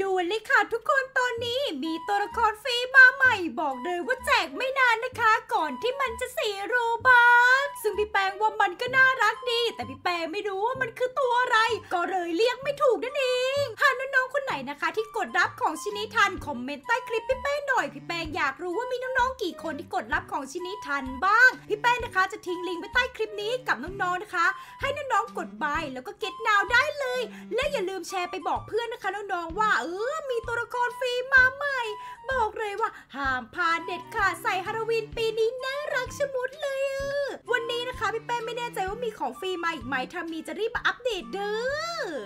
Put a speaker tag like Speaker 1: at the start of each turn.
Speaker 1: ดูเลยค่ะทุกคนตอนนี้มีตัวละครฟรีมาใหม่บอกเลยว่าแจกไม่นานนะคะ ก่อนที่มันจะสีโรบาทซึ่งพี่แปงว่ามันก็น่ารักดี แต่พี่แปงไม่รู้ว่ามันคือตัวอะไร ก็เลยเรียกไม่ถูกนั่นเองหากน้องๆคนไหนนะคะ ที่กดรับของชิ้นนี้ทันคอมเมนต์ใต้คลิปพี่แป้งหน่อยพี่แปงอยากรู้ว่ามีน้องๆกี่คนที่กดรับของชิ้นนี้ทันบ้างพี่แป้งนะคะจะทิ้งลิงก์ไว้ใต้คลิปนี้กับน้องๆนะคะ ให้น้องๆกดบายแล้วก็เก็ตนาวได้เลย และอย่าลืมแชร์ไปบอกเพื่อนนะคะน้องๆว่า เออ มีตัวละครฟรีมาใหม่ บอกเลยว่าห้ามพลาดเด็ดขาดใส่ฮาโลวีนปีนี้น่ารักชะมุดเลยอะวันนี้นะคะพี่แป้งไม่แน่ใจว่ามีของฟรีมาอีกไหมถ้ามีจะรีบมาอัปเดตเด้อ